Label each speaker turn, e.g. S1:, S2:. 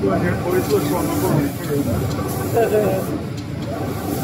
S1: Right here, boys, look on the road.